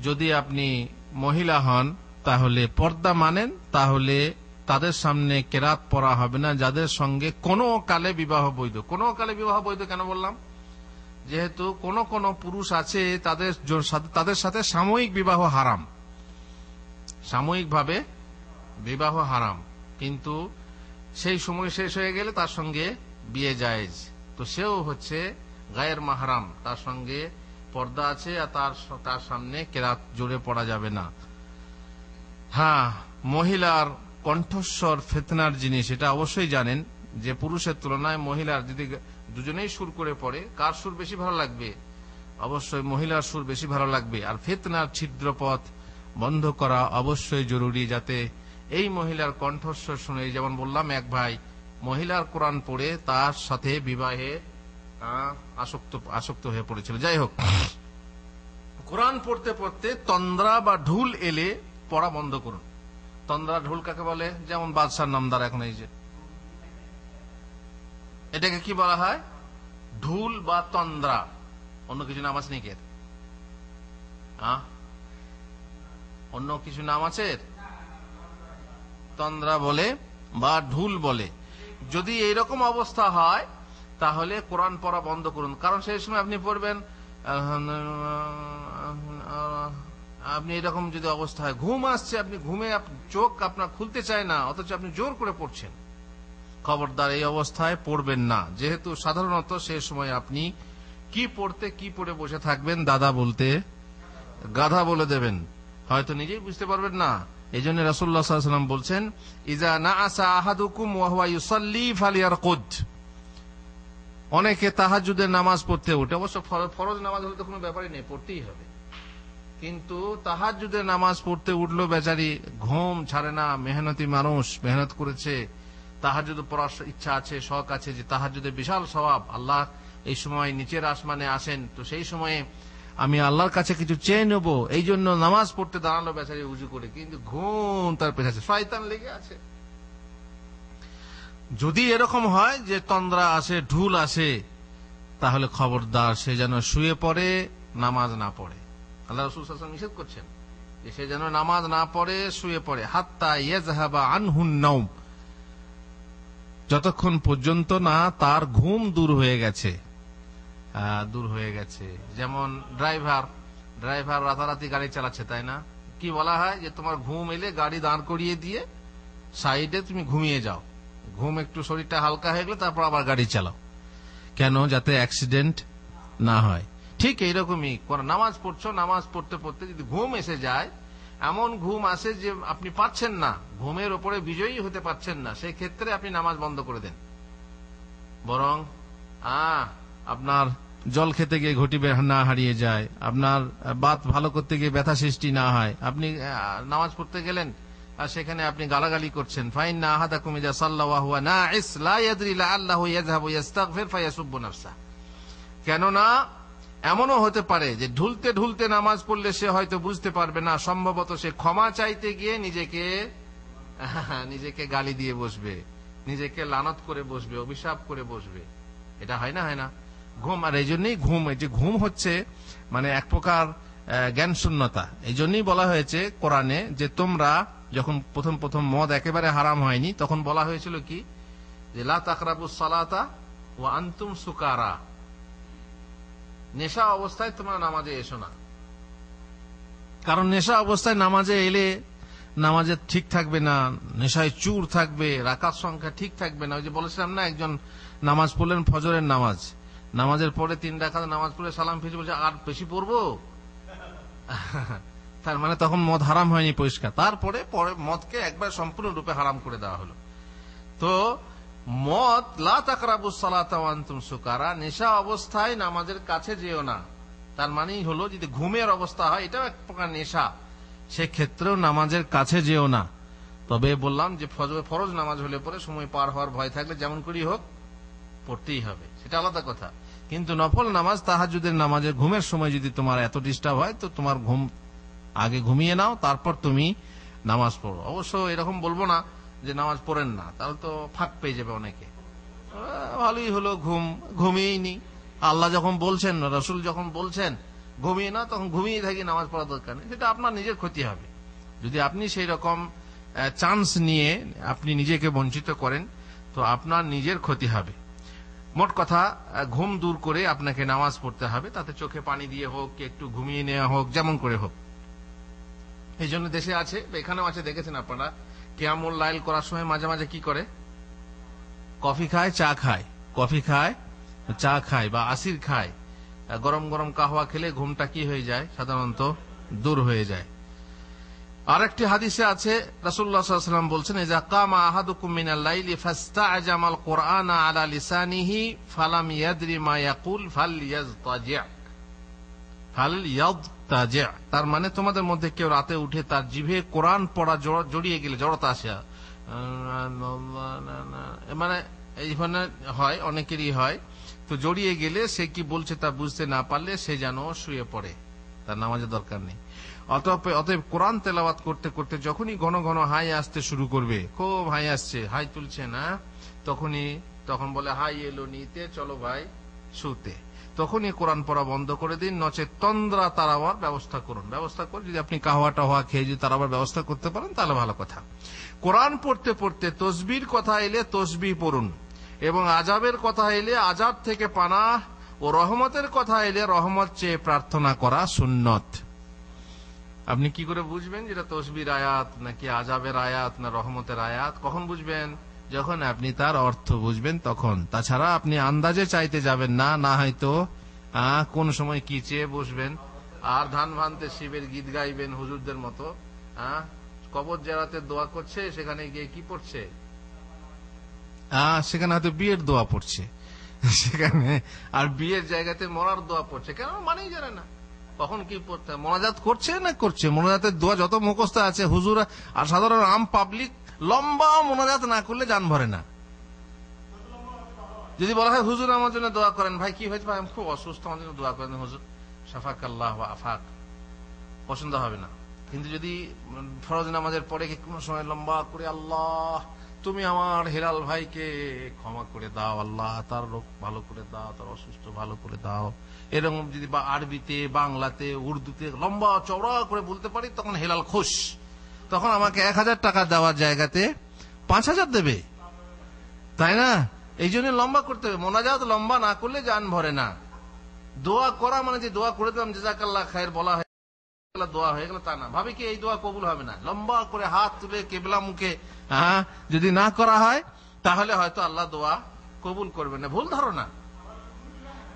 যদি আপনি মহিলা হন, তাহলে পর্দা মানেন, তাহলে তাদের সামনে কেরাত পড়া হবে না। যাদের সঙ্গে কোনো কালে বিবাহ বৈধ। কোনো কালে বিবাহ বৈধ কেন বললাম? যেহেতু কোন কোন পুরুষ আছে, তাদের তাদের সাথে সাময়িক বিবাহ হারাম। সাময়িকভাবে বিবাহ হারাম। কিন্তু সেই সময় শেষ হয়ে গেলে তার সঙ্গে বিয়ে জায়েজ। তো সেও হচ্ছে গায়ের মাহারাম। তার সঙ্গে পর্দা আছে আর তার তার সামনে কেরাত জোরে পড়া যাবে না। হ্যাঁ মহিলার কণ্ঠস্বর ফেতনার জিনিস, এটা অবশ্যই জানেন যে পুরুষের তুলনায় মহিলার যদি দুজনেই সুর করে পড়ে, কার সুর বেশি ভালো লাগবে? অবশ্যই মহিলার সুর বেশি ভালো লাগবে। আর ফেতনার ছিদ্রপথ বন্ধ করা অবশ্যই জরুরি যাতে এই মহিলার কণ্ঠস্বর শুনে, যেমন বললাম, এক ভাই মহিলার কোরআন পড়ে, তার সাথে বিবাহে আসক্ত আসক্ত হয়ে পড়েছিল। যাই হোক, কোরআন পড়তে পড়তে তন্দ্রা বা ঢুল এলে পড়া বন্ধ করুন। তন্দ্রা, ঢুল কাকে বলে? যেমন বাদশার নামদার এখন এই যে। এটাকে কি বলা হয়? ঢুল বা তন্দ্রা। অন্য কিছু নাম আছে নাকি অন্য কিছু নাম আছে তন্দ্রা বলে বা ঢুল বলে। যদি এইরকম অবস্থা হয় তাহলে কোরআন পড়া বন্ধ করুন। কারণ সেই সময় আপনি পড়বেন আপনি এরকম যদি অবস্থা হয় ঘুম আসছে, আপনি ঘুমে চোখ আপনার খুলতে চায় না, অথচ আপনি জোর করে পড়ছেন। খবরদার এই অবস্থায় পড়বেন না। যেহেতু সাধারণত সে সময় আপনি কি পড়তে, কি পড়ে বসে থাকবেন, দাদা বলতে গাধা বলে দেবেন। হয়তো নিজেই বুঝতে পারবেন না। এই জন্য রাসুল্লাহাম বলছেন ইজা না আসা আহাদুকুম ওয়াহুয়া ইউসাল্লি ফালিয়ার কোদ অনেকে তাহাজুদের নামাজ পড়তে উঠে। অবশ্য ফরজ নামাজ হলে তো কোনো ব্যাপারই নেই, পড়তেই হবে। কিন্তু তাহাজুদের নামাজ পড়তে উঠল বেচারি ঘুম ছাড়ে না, মেহনতি মানুষ, মেহনত করেছে তাহাজুদ পড়ার ইচ্ছা আছে, শখ আছে যে তাহাজুদের বিশাল স্বভাব। আল্লাহ এই সময় নিচের আসমানে আসেন, তো সেই সময়ে আমি আল্লাহর কাছে কিছু চেয়ে নেব। এই জন্য নামাজ পড়তে দাঁড়াল বেচারি উজু করে, কিন্তু ঘুম তার পেছাচ্ছে শয়তান লেগে আছে। যদি এরকম হয় যে তন্দ্রা আসে, ঢুল আসে, তাহলে খবরদার সে যেন শুয়ে পড়ে, নামাজ না পড়ে। আল্লাহ রসুল নিষেধ করছেন যে সে যেন নামাজ না পড়ে, শুয়ে পড়ে। হাত্তা ইয়েজাহাবা আনহুন নৌম যতক্ষণ পর্যন্ত না তার ঘুম দূর হয়ে গেছে দূর হয়ে গেছে। যেমন ড্রাইভার ড্রাইভার রাতারাতি গাড়ি চালাচ্ছে, তাই না? কি বলা হয়? যে তোমার ঘুম এলে গাড়ি দাঁড় করিয়ে দিয়ে সাইডে তুমি ঘুমিয়ে যাও। ঘুম একটু শরীরটা হালকা হয়ে গেলে তারপর আবার গাড়ি চালাও। কেন? যাতে অ্যাক্সিডেন্ট না হয়। ঠিক এইরকমই নামাজ পড়ছো, নামাজ পড়তে পড়তে যদি ঘুম এসে যায়, এমন ঘুম আসে যে আপনি পাচ্ছেন না, ঘুমের ওপরে বিজয়ী হতে পারছেন না সেই ক্ষেত্রে আপনি নামাজ বন্ধ করে দেন। বরং আপনার জল খেতে গিয়ে ঘটি না হারিয়ে যায়, আপনার বাত ভালো করতে গিয়ে ব্যথা সৃষ্টি না হয়, আপনি নামাজ পড়তে গেলেন আর সেখানে আপনি গালাগালি করছেন। ফাইন না আহাদা কুমিজা সাল্লাহ না আল্লাহু কেননা, এমনও হতে পারে যে ঢুলতে ঢুলতে নামাজ পড়লে সে হয়তো বুঝতে পারবে না, সম্ভবত সে ক্ষমা চাইতে গিয়ে নিজেকে নিজেকে গালি দিয়ে বসবে, নিজেকে লানত করে বসবে, অভিশাপ করে বসবে। এটা হয় না হয় না। ঘুম, আর এই জন্যই ঘুম, এই যে ঘুম হচ্ছে মানে এক প্রকার জ্ঞান শূন্যতা এই জন্যই বলা হয়েছে কোরআনে যে তোমরা যখন প্রথম প্রথম মদ একেবারে হারাম হয়নি, তখন বলা হয়েছিল কি? যে, লা ও আন্তুম সুকারা। নেশা অবস্থায় তোমরা নামাজে এসো না। কারণ নেশা অবস্থায় নামাজে এলে নামাজে ঠিক থাকবে না, নেশায় চুর থাকবে, রাকাত সংখ্যা ঠিক থাকবে না। ওই যে বলেছিলাম না, একজন নামাজ পড়লেন ফজরের নামাজ। নামাজের পরে তিন রাখাত নামাজ পড়ে সালাম ফিরে বলছে, আর বেশি পড়ব? তার মানে তখন মদ হারাম হয়নি পরিষ্কার। তারপরে পরে মদকে একবার সম্পূর্ণরূপে হারাম করে দেওয়া হলো। তো মদ, লা তাকরাবু সালাতাম সুকারা, নেশা অবস্থায় নামাজের কাছে যেও না। তার মানেই হলো যদি ঘুমের অবস্থা হয়, এটাও এক প্রকার নেশা। সেক্ষেত্রেও নামাজের কাছে যেও না। তবে বললাম যে ফরজ নামাজ হলে পরে সময় পার হওয়ার ভয় থাকলে যেমন করেই হোক, পড়তেই হবে। সেটা আলাদা কথা। কিন্তু নফল নামাজ তাহাজুদের নামাজের ঘুমের সময় যদি তোমার এত ডিস্টার্ব হয়, তো তোমার ঘুম আগে ঘুমিয়ে নাও, তারপর তুমি নামাজ পড়ো। অবশ্য এরকম বলব না যে নামাজ পড়েন না, তাহলে তো ফাঁক পেয়ে যাবে অনেকে। ভালোই হলো ঘুম, ঘুমিয়েই নি। আল্লাহ যখন বলছেন, রসুল যখন বলছেন, ঘুমিয়ে না তখন ঘুমিয়ে থাকি, নামাজ পড়া দরকার নেই। সেটা আপনার নিজের ক্ষতি হবে। যদি আপনি সেই রকম চান্স নিয়ে আপনি নিজেকে বঞ্চিত করেন, তো আপনার নিজের ক্ষতি হবে। মোট কথা ঘুম দূর করে আপনাকে নামাজ পড়তে হবে। তাতে চোখে পানি দিয়ে হোক, একটু ঘুমিয়ে নেওয়া হোক, যেমন করে হোক। এই জন্য দেশে আছে, এখানেও আছে, দেখেছেন আপনারা। কেয়ামুল লাইল করার সময় মাঝে মাঝে কি করে? কফি খায়, চা খায়। কফি খায়, চা খায় বা আসির খায়। গরম গরম কাহওয়া খেলে ঘুমটা কি হয়ে যায়? সাধারণত দূর হয়ে যায়। আরেকটি হাদিসে আছে সাল্লাল্লাহু বলছেন ফালাম ফাল তার মানে তোমাদের মধ্যে কেউ রাতে উঠে তার জিভে কোরআন পড়া জড়- জড়িয়ে গেলে, জড়তা আসে। মানে এইখানে হয়, অনেকেরই হয়। তো জড়িয়ে গেলে সে কি বলছে তা বুঝতে না পারলে সে যেন শুয়ে পড়ে। তার নামাজের দরকার নেই। অতএব অতএব কোরআন তেলাওয়াত করতে করতে যখনই ঘন ঘন হাই আসতে শুরু করবে, খুব হাই আসছে, হাই তুলছে না, তখনই, তখন বলে, হাই এলো, নিতে, চলো ভাই, শুতে। তখনই কোরআন পড়া বন্ধ করে দিন, নচে তন্দ্রা তারাবার ব্যবস্থা করুন। ব্যবস্থা করে যদি আপনি কাহওয়া টাহওয়া খেয়ে যদি তারাবার ব্যবস্থা করতে পারেন, তাহলে ভালো কথা। কোরআন পড়তে পড়তে তসবির কথা এলে তসবি পড়ুন এবং আজাবের কথা এলে আজাব থেকে পানা ও রহমতের কথা এলে রহমত চেয়ে প্রার্থনা করা সুন্নত। আপনি কি করে বুঝবেন যেটা তসবির আয়াত নাকি আজাবের আয়াত না রহমতের আয়াত? কখন বুঝবেন? যখন আপনি তার অর্থ বুঝবেন তখন। তাছাড়া আপনি আন্দাজে চাইতে যাবেন না না হয়তো কোন সময় কি চেয়ে বসবেন। আর ধান ভানতে শিবের গীত গাইবেন হুজুরদের মতো কবর জেরাতে দোয়া করছে, সেখানে গিয়ে কি পড়ছে? সেখানে হয়তো বিয়ের দোয়া পড়ছে। সেখানে আর বিয়ের জায়গাতে মরার দোয়া পড়ছে। কেন? মানেই জানে না। কখন কি পড়তে? মোনাজাত করছে না করছে? মোনাজাতের দোয়া যত মুখস্থ আছে, হুজুর আর সাধারণ আম পাবলিক লম্বা মোনাজাত না করলে যান ভরে না। যদি বলা হয়, হুজুর, আমার জন্য দোয়া করেন। ভাই, কি হয়েছে? ভাই, আমি খুব অসুস্থ, আমার জন্য দোয়া করেন। হুজুর সাফাক আল্লাহ আফাক। পছন্দ হবে না। কিন্তু যদি ফরজ নামাজের পরে কোনো সময় লম্বা করে, আল্লাহ, তুমি আমার হেলাল ভাইকে ক্ষমা করে দাও, আল্লাহ, তার রোগ ভালো করে দাও, তার অসুস্থ ভালো করে দাও। এরকম যদি বা আরবিতে, বাংলাতে, উর্দুতে লম্বা চওড়া করে বলতে পারি, তখন হেলাল খুশ। তখন আমাকে এক হাজার টাকা দেওয়ার জায়গাতে পাঁচ হাজার দেবে। তাই না? এই জন্য লম্বা করতে হবে। মোনাজাত লম্বা না করলে যান ভরে না। দোয়া করা মানে যে দোয়া করে দিলাম, জেজাকাল্লাহ খায়ের বলা হয় দোয়া হয়ে গেল, তা না। ভাবি কি এই দোয়া কবুল হবে না? লম্বা করে হাত তুলে কেবলা মুখে হ্যাঁ যদি না করা হয়, তাহলে হয়তো আল্লাহ দোয়া কবুল করবে না। ভুল ধারণা।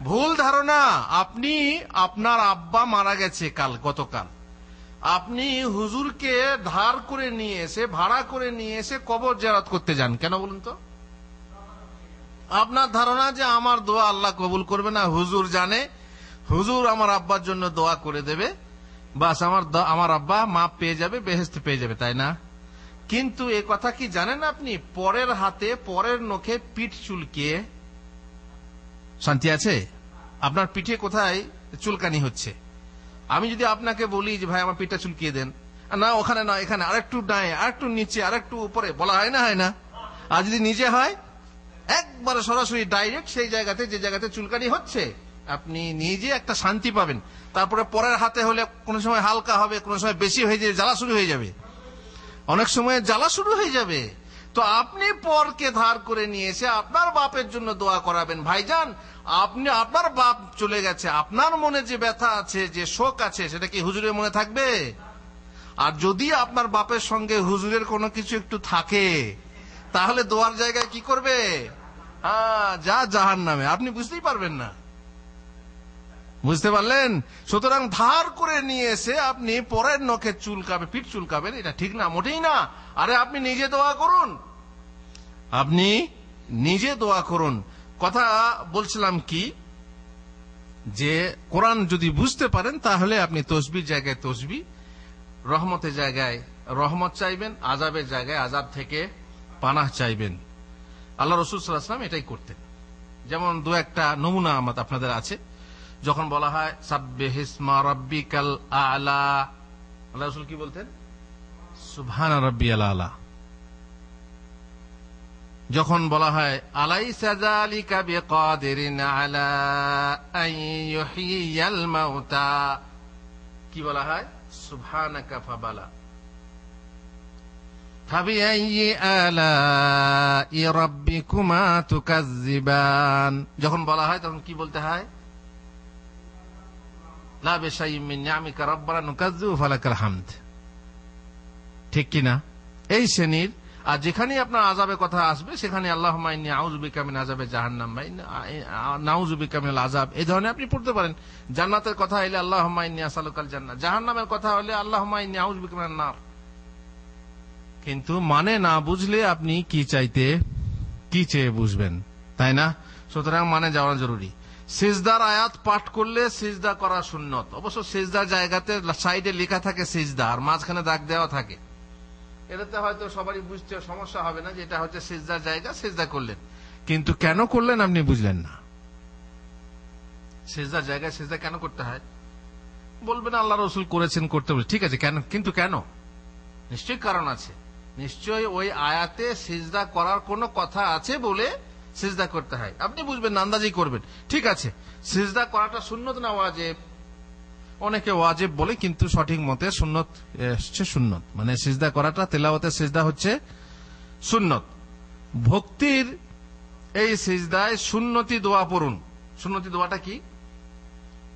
ভুল ধারণা। আপনি, আপনার আব্বা মারা গেছে কাল, গতকাল। আপনি হুজুরকে ধার করে নিয়ে এসে, ভাড়া করে নিয়ে এসে কবর জেরাত করতে যান। কেন বলুন তো? আপনার ধারণা যে আমার দোয়া আল্লাহ কবুল করবে না, হুজুর জানে। হুজুর আমার আব্বার জন্য দোয়া করে দেবে। বাস আমার আমার আব্বা মাপ পেয়ে যাবে বেহেস্ত পেয়ে যাবে, তাই না? কিন্তু এ কথা কি জানেন আপনি? পরের হাতে, পরের নখে পিঠ চুলকিয়ে শান্তি আছে? আপনার পিঠে কোথায় চুলকানি হচ্ছে? আমি যদি আপনাকে বলি যে, ভাই, আমার পিঠটা চুলকিয়ে দেন। না, ওখানে না, এখানে আরেকটু ডায় আরেকটু নিচে, আরেকটু উপরে। বলা হয় না হয় না। আর যদি নিজে হয়, একবারে সরাসরি ডাইরেক্ট সেই জায়গাতে, যে জায়গাতে চুলকানি হচ্ছে, আপনি নিজে একটা শান্তি পাবেন। তারপরে পরের হাতে হলে কোনো সময় হালকা হবে, কোনো সময় বেশি হয়ে যাবে জ্বালা শুরু হয়ে যাবে। অনেক সময় জ্বালা শুরু হয়ে যাবে। তো আপনি পরকে ধার করে নিয়ে এসে আপনার বাপের জন্য দোয়া করাবেন। ভাইজান, আপনি, আপনার বাপ চলে গেছে। আপনার মনে যে ব্যথা আছে, যে শোক আছে, সেটা কি হুজুরের মনে থাকবে? আর যদি আপনার বাপের সঙ্গে হুজুরের কোনো কিছু একটু থাকে, তাহলে দোয়ার জায়গায় কি করবে? হ্যাঁ যা জাহান নামে আপনি বুঝতেই পারবেন না। বুঝতে পারলেন? সুতরাং ধার করে নিয়ে এসে আপনি পরের নখে চুলকাবে, পিঠ চুলকাবেন, এটা ঠিক না, মোটেই না। আরে, আপনি নিজে দোয়া করুন। আপনি নিজে দোয়া করুন। কথা বলছিলাম কি? যে কোরআন যদি বুঝতে পারেন, তাহলে আপনি তসবির জায়গায় তসবি রহমতের জায়গায় রহমত চাইবেন আজাবের জায়গায় আজাব থেকে পানাহ চাইবেন। আল্লাহ রসুল সাল্লাহাম এটাই করতেন। যেমন দু একটা নমুনা আমাদের, আপনাদের আছে। যখন বলা হয় সাব্বে হিসমা রব্বিকাল আলা আল্লাহ রসুল কি বলতেন সুবহান রব্বি আলা যখন বলা হয় আলাই সাজালিকা বিকাদিরিন আলা আন ইউহিয়াল মাউতা কি বলা হয় সুবহানাকা ফাবালা فبأي آلاء ربكما تكذبان যখন বলা হয় তখন কি বলতে হয় লা বেশাই মিন নিআমিকা রাব্বানা নুকাজ্জিবু ফালাকাল হামদ। ঠিক কি না এই শ্রেণির, আর যেখানে আপনার আজাবের কথা আসবে, সেখানে আল্লাহ মাইনি আউজুবিকা মিন আজাবে জাহান্নাম নাউজুবিকা মিনাল আজাব এই ধরনের আপনি পড়তে পারেন। জান্নাতের কথা হলে আল্লাহ মাইনি আসালুকাল জান্নাত। জাহান্নামের কথা হলে আল্লাহ মাইনি আউজুবিকা মিনান নার। কিন্তু মানে না বুঝলে আপনি কি চাইতে, কি চেয়ে বুঝবেন? তাই না? সুতরাং মানে যাওয়া জরুরি। সিজদার আয়াত পাঠ করলে সিজদা করা সুন্নত। অবশ্য সিজদার জায়গাতে সাইডে লেখা থাকে সিজদা, আর মাঝখানে দাগ দেওয়া থাকে। এটাতে হয়তো সবারই বুঝতে সমস্যা হবে না যে এটা হচ্ছে সিজদার জায়গা, সিজদা করলেন। কিন্তু কেন করলেন আপনি বুঝলেন না। সিজদার জায়গায় সিজদা কেন করতে হয়? বলবেন আল্লাহ রসুল করেছেন করতে বলে। ঠিক আছে, কেন কিন্তু কেন? নিশ্চয়ই কারণ আছে। নিশ্চয়ই ওই আয়াতে সিজদা করার কোনো কথা আছে বলে সিজদা করতে হয়। আপনি বুঝবেন না আন্দাজি করবেন। ঠিক আছে, সিজদা করাটা সুন্নত না ওয়াজেব? অনেকে ওয়াজেব বলে, কিন্তু সঠিক মতে সুন্নত হচ্ছে সুন্নত। মানে সিজদা করাটা, তেলাওয়াতের সিজদা হচ্ছে সুন্নত। ভক্তির এই সিজদায় সুন্নতি দোয়া পড়ুন। সুন্নতি দোয়াটা কি?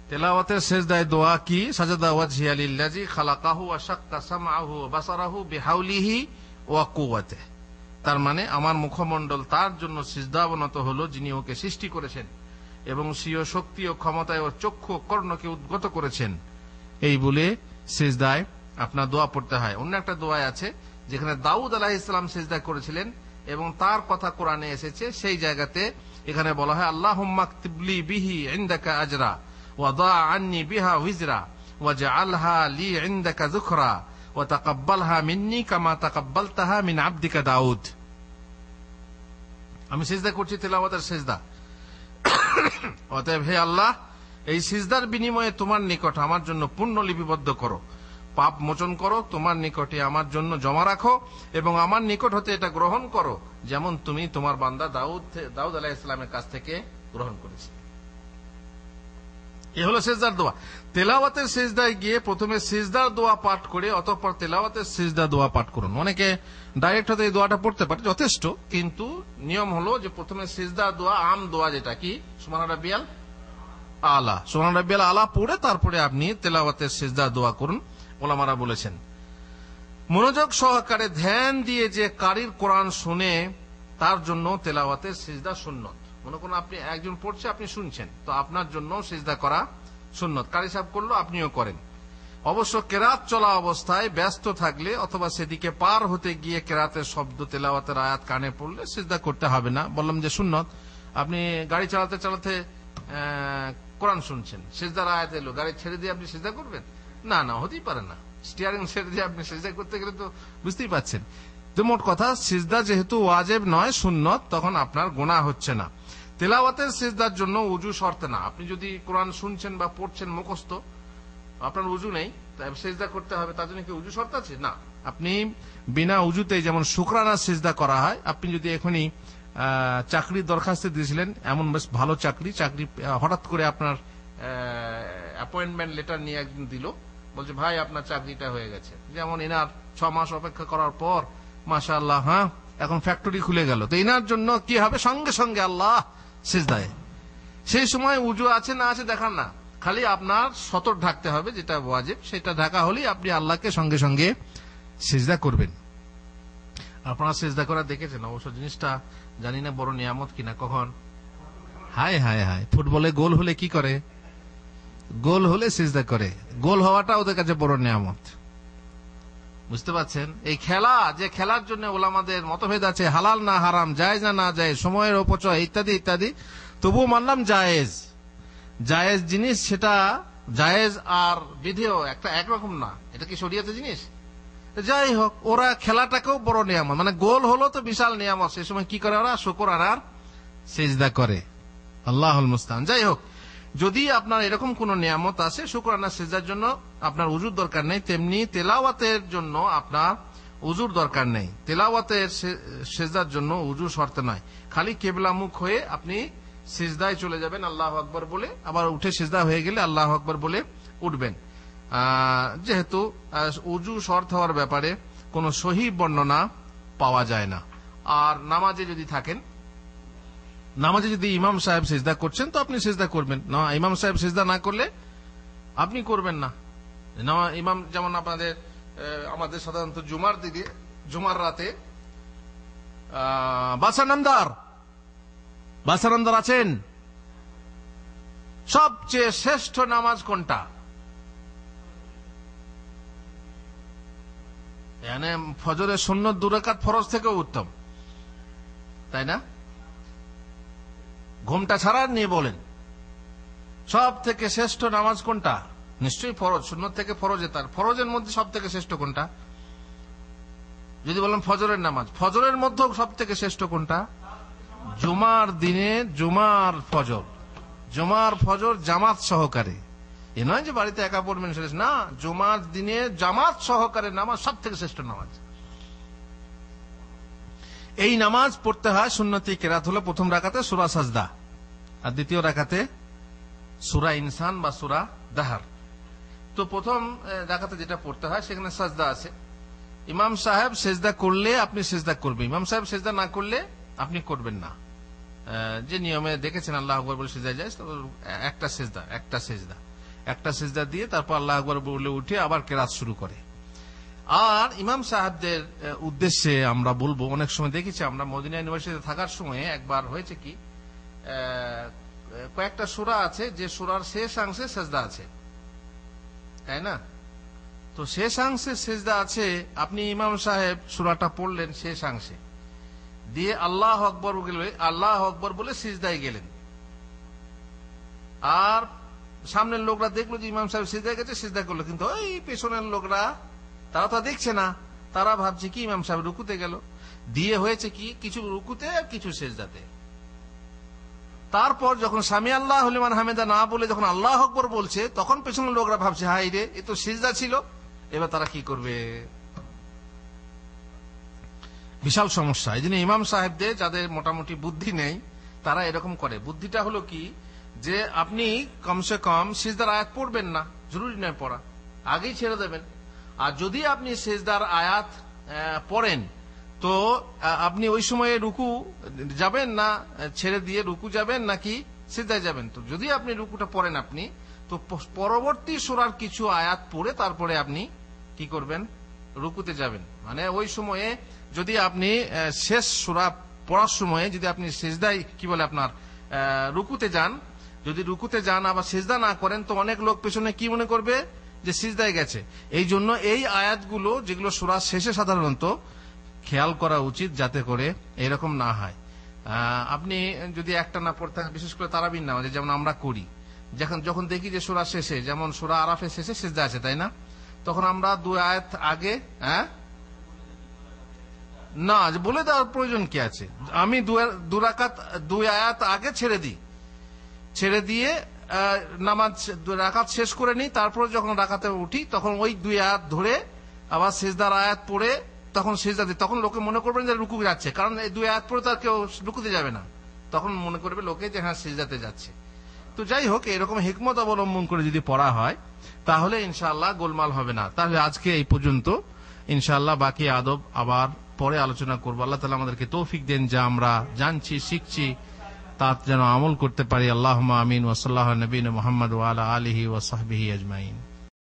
তেলাওয়াতের শেষদায় দোয়া কি? সাজাদা ওয়াজহিয়া লিল্লাজি খালাকাহু ওয়া শাক্কা সামআহু ওয়া বাসারাহু বিহাউলিহি ওয়া কুওয়াতিহি। তার মানে আমার মুখমণ্ডল তার জন্য সিজদাবনত হলো যিনি ওকে সৃষ্টি করেছেন এবং স্বীয় শক্তি ও ক্ষমতায় ও চক্ষু কর্ণকে উদ্গত করেছেন। এই বলে সিজদায় আপনার দোয়া পড়তে হয়। অন্য একটা দোয়া আছে, যেখানে দাউদ আলাহ ইসলাম সিজদা করেছিলেন এবং তার কথা কোরআনে এসেছে। সেই জায়গাতে এখানে বলা হয় আল্লাহ তিবলি বিহি ইন্দাকা আজরা ওয়াদা আন্নি বিহা হুইজরা ওয়াজআলহা লি ইনদাকা যুখরা ওয়াতাকাব্বালহা মিন্নি কামা তাকাব্বালতাহা মিন আবদিকা দাউদ। আমি সিজদা করছি তেলাওয়াতের সিজদা। অতএব হে আল্লাহ, এই সিজদার বিনিময়ে তোমার নিকট আমার জন্য পুণ্য লিপিবদ্ধ করো। পাপ মোচন করো, তোমার নিকটে আমার জন্য জমা রাখো এবং আমার নিকট হতে এটা গ্রহণ করো, যেমন তুমি তোমার বান্দা দাউদ দাউদ আলাহ ইসলামের কাছ থেকে গ্রহণ করেছি এ হলো সেজদার দোয়া। তেলাওয়াতের সেজদায় গিয়ে প্রথমে সেজদার দোয়া পাঠ করে, অতঃপর তেলাওয়াতের সেজদা দোয়া পাঠ করুন। অনেকে ডাইরেক্ট হতে এই দোয়াটা পড়তে পারে, যথেষ্ট, কিন্তু নিয়ম হলো যে প্রথমে সেজদার দোয়া, আম দোয়া যেটা কি? সুমান রাবিয়াল আলা। সুমান রাবিয়াল আলা পড়ে তারপরে আপনি তেলাওয়াতের সেজদা দোয়া করুন, ওলামারা বলেছেন। মনোযোগ সহকারে ধ্যান দিয়ে যে কারির কোরআন শুনে, তার জন্য তেলাওয়াতের সিজদা সুন্নত। মনে করুন আপনি একজন পড়ছে, আপনি শুনছেন। তো আপনার জন্য সেজদা করা সুন্নত। কারি সাহেব করল? আপনিও করেন। অবশ্য কেরাত চলা অবস্থায় ব্যস্ত থাকলে অথবা সেদিকে পার হতে গিয়ে কেরাতের শব্দ, তেলাওয়াতের আয়াত কানে পড়লে সিজদা করতে হবে না। বললাম যে সুন্নত। আপনি গাড়ি চালাতে চালাতে কোরআন শুনছেন। সিজদার আয়াত এলো। গাড়ি ছেড়ে দিয়ে আপনি সিজদা করবেন? না না, হতেই পারে না। স্টিয়ারিং ছেড়ে দিয়ে আপনি সিজদা করতে গেলে তো বুঝতেই পাচ্ছেন তো মোট কথা, সিজদা যেহেতু ওয়াজেব নয়, সুন্নত, তখন আপনার গোনা হচ্ছে না। তেলাওয়াতের সেজদার জন্য উজু শর্তে না। আপনি যদি কোরআন শুনছেন বা পড়ছেন মুখস্থ আপনার উজু নেই সেজদা করতে হবে। তার জন্য কি উজু শর্ত আছে? না। আপনি বিনা উজুতে যেমন শুক্রানা সেজদা করা হয় আপনি যদি এখনই আহ, চাকরির দরখাস্ত দিয়েছিলেন এমন বেশ ভালো চাকরি চাকরি হঠাৎ করে আপনার অ্যাপয়েন্টমেন্ট লেটার নিয়ে একদিন দিল বলছে ভাই আপনার চাকরিটা হয়ে গেছে। যেমন এনার ছ মাস অপেক্ষা করার পর মাসা আল্লাহ হ্যাঁ এখন ফ্যাক্টরি খুলে গেল। তো এনার জন্য কি হবে? সঙ্গে সঙ্গে আল্লাহ সেজদায় সেই সময় উজু আছে না আছে দেখার না। খালি আপনার সতর ঢাকতে হবে, যেটা ওয়াজিব, সেটা ঢাকা হলেই আপনি আল্লাহকে সঙ্গে সঙ্গে সেজদা করবেন। আপনারা সেজদা করা দেখেছেন? অবশ্য জিনিসটা জানি না বড় নিয়ামত কিনা, কখন? হায় হায় হায়, ফুটবলে গোল হলে কি করে? গোল হলে সেজদা করে। গোল হওয়াটা ওদের কাছে বড় নিয়ামত। বুঝতে পারছেন? এই খেলা, যে খেলার জন্য ওলামাদের মতভেদ আছে, হালাল না হারাম, জায়েজ না না জায়েজ, সময়ের অপচয়, ইত্যাদি ইত্যাদি, তবুও মানলাম জায়েজ। জায়েজ জিনিস, সেটা জায়েজ আর বিধেয়, একটা একরকম না। এটা কি শরিয়াতে জিনিস? যাই হোক, ওরা খেলাটাকেও বড় নিয়ামত। মানে গোল হলো তো বিশাল নিয়ামত। সে সময় কি করে ওরা? শুকর আর আর সেজদা করে। আল্লাহ মুস্তান যাই হোক যদি আপনার এরকম কোন নিয়ামত আছে শুক্রানা সেজার জন্য আপনার উজুর দরকার নেই, তেমনি তেলাওয়াতের জন্য আপনার উজুর দরকার নেই। তেলাওয়াতের সে- সেজদার জন্য উজু শর্তে নয়। খালি কেবলামুখ হয়ে আপনি সিজদায় চলে যাবেন, আল্লাহ আকবর বলে, আবার উঠে সিজদা হয়ে গেলে আল্লাহ আকবর বলে উঠবেন। যেহেতু উজু শর্ত হওয়ার ব্যাপারে কোনো সহি বর্ণনা পাওয়া যায় না। আর নামাজে যদি থাকেন নামাজে যদি ইমাম সাহেব সেজদা করছেন, তো আপনি সেজদা করবেন। না, ইমাম সাহেব সেজদা না করলে আপনি করবেন না। ইমাম যেমন আপনাদের আমাদের সাধারণত জুমার দিকে জুমার রাতে বাসার নামদার আছেন। সবচেয়ে শ্রেষ্ঠ নামাজ কোনটা? ফজরের শূন্য দুরাকাত ফরজ থেকেও উত্তম। তাই না? ঘুমটা ছাড়া নিয়ে বলেন। সব থেকে শ্রেষ্ঠ নামাজ কোনটা? নিশ্চয়ই ফরজ শূন্য থেকে ফরজে তার। ফরজের মধ্যে সব থেকে শ্রেষ্ঠ কোনটা? যদি বলেন ফজরের নামাজ। ফজরের মধ্যেও সব থেকে শ্রেষ্ঠ কোনটা? জুমার দিনে জুমার ফজর। জুমার ফজর জামাত সহকারে। এ নয় যে বাড়িতে একা পড়বেন সেটা না, জুমার দিনে জামাত সহকারে নামাজ সব থেকে শ্রেষ্ঠ নামাজ। এই নামাজ পড়তে হয় সুন্নতি কেরাত হলো প্রথম রাখাতে সুরা সাজদা। আর দ্বিতীয় রাখাতে সুরা ইনসান বা সুরা দাহার। তো প্রথম রাখাতে যেটা পড়তে হয়, সেখানে সাজদা আছে। ইমাম সাহেব সেজদা করলে আপনি সেজদা করবেন। ইমাম সাহেব সেজদা না করলে আপনি করবেন না। যে নিয়মে দেখেছেন আল্লাহ আকবর বলে সেজদা যায় একটা সেজদা একটা সেজদা। একটা সেজদা দিয়ে তারপর আল্লাহ আকবর বলে উঠে আবার কেরাত শুরু করে। আর ইমাম সাহেবদের উদ্দেশ্যে আমরা বলব, অনেক সময় দেখেছি আমরা মদিনা ইউনিভার্সিটিতে থাকার সময় একবার হয়েছে কি কয়েকটা সুরা আছে, যে সুরার শেষাংশে সেজদা আছে। তাই না? তো শেষাংশে সেজদা আছে, আপনি ইমাম সাহেব সুরাটা পড়লেন শেষাংশে দিয়ে আল্লাহ আকবর গেলে, আল্লাহ আকবর বলে সিজদায় গেলেন। আর সামনের লোকরা দেখল যে ইমাম সাহেব সিজদায় গেছে, সিজদা করল। কিন্তু ওই পেছনের লোকরা, তারা তো দেখছে না। তারা ভাবছে কি, ইমাম সাহেব রুকুতে গেল। দিয়ে হয়েছে কি, কিছু রুকুতে আর কিছু সেজদাতে। তারপর যখন স্বামী আল্লাহ হলিমান হামেদা না বলে যখন আল্লাহ আকবর বলছে, তখন পেছনের লোকরা ভাবছে হাই রে, এ তো সিজদা ছিল। এবার তারা কি করবে? বিশাল সমস্যা। এই জন্য ইমাম সাহেবদের যাদের মোটামুটি বুদ্ধি নেই, তারা এরকম করে। বুদ্ধিটা হলো কি, যে আপনি কমসে কম সিজদার আয়াত পড়বেন না, জরুরি নয় পড়া। আগেই ছেড়ে দেবেন। আর যদি আপনি সেজদার আয়াত পড়েন তো আপনি ওই সময়ে রুকু যাবেন না, ছেড়ে দিয়ে রুকু যাবেন নাকি সিজদায় যাবেন? তো যদি আপনি রুকুটা পড়েন আপনি, তো পরবর্তী সোরার কিছু আয়াত পড়ে তারপরে আপনি কি করবেন? রুকুতে যাবেন। মানে ওই সময়ে যদি আপনি শেষ সোরা পড়ার সময়ে যদি আপনি সেজদায়, কি বলে আপনার রুকুতে যান, যদি রুকুতে যান আবার সিজদা না করেন, তো অনেক লোক পেছনে কি মনে করবে? যে সিজদায় গেছে। এই জন্য এই আয়াতগুলো, যেগুলো সুরার শেষে সাধারণত খেয়াল করা উচিত যাতে করে এরকম না হয়। আপনি যদি একটা না পড়তে বিশেষ করে তারাবিন নামাজে, যেমন আমরা করি, যখন যখন দেখি যে সুরা শেষে, যেমন সুরা আরাফের শেষে সেজদা আছে, তাই না? তখন আমরা দু আয়াত আগে হ্যাঁ? না, বলে দেওয়ার প্রয়োজন কি আছে? আমি দু- দু রাকাত, দুই আয়াত আগে ছেড়ে দিই। ছেড়ে দিয়ে নামাজ রাকাত শেষ করে নিই, তারপরে যখন রাকাতে উঠি, তখন ওই দুই আয়াত ধরে আবার সেজদার আয়াত পড়ে তখন সেজদা দিই তখন লোকে মনে করবেন যে রুকু যাচ্ছে, কারণ এই দুই আয়াত পড়ে তো আর কেউ রুকুতে যাবে না। তখন মনে করবে লোকে যে হ্যাঁ সেজদাতে যাচ্ছে। তো যাই হোক, এরকম হিকমত অবলম্বন করে যদি পড়া হয়, তাহলে ইনশাআল্লাহ গোলমাল হবে না। তাহলে আজকে এই পর্যন্ত, ইনশাআল্লাহ বাকি আদব আবার পরে আলোচনা করব। আল্লাহ তালা আমাদেরকে তৌফিক দেন, যা আমরা জানছি, শিখছি, তা যেন আমল করতে পারি। আল্লাহ আমিন ওসল্লাহ নবীন মোহাম্মদ ওয়ালা আলহি ওসাহবিহি আজমাইন।